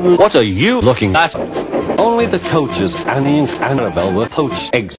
What are you looking at? Only the coaches, Annie and Annabelle, were poached eggs.